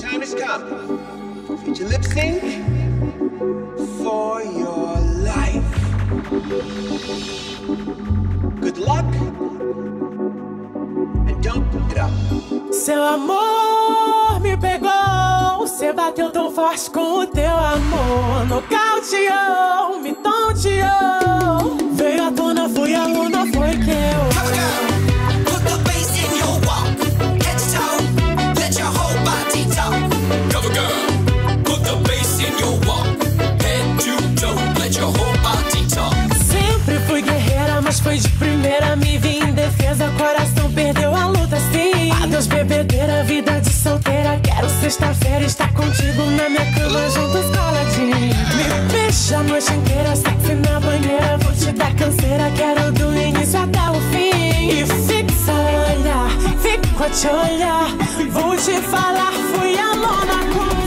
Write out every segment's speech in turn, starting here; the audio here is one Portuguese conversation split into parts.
Time has come lip sync for your life. Good luck and don't it up. Seu amor me pegou, você bateu tão forte com o teu amor. Nocauteou, me tonteou. Foi de primeira. Me vi em defesa, coração perdeu a luta sim. Adeus, bebedeira, vida de solteira. Quero sexta-feira estar contigo na minha cama, juntos coladinho. Me beija a noite inteira, sexy na banheira. Vou te dar canseira, quero do início até o fim. E fixa olhar, fico a te olhar. Vou te falar, fui a lona com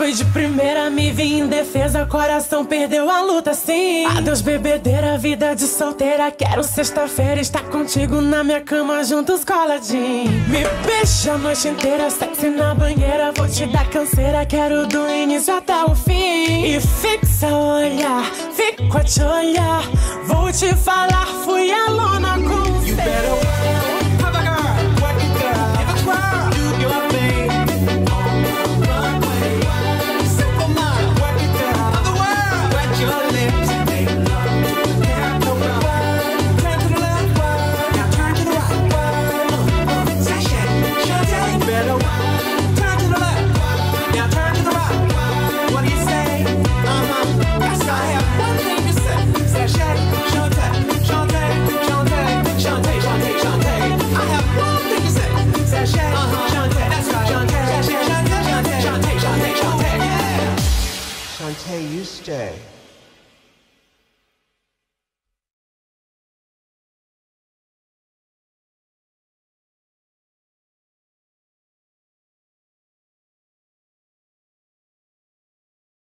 foi de primeira. Me vi em defesa, coração perdeu a luta sim. Adeus, bebedeira, vida de solteira. Quero sexta-feira estar contigo na minha cama, juntos coladinho. Me beija a noite inteira, sexy na banheira. Vou te dar canseira, quero do início até o fim. E fixa olhar, fico a te olhar. Vou te falar, fui a lona com okay, you stay.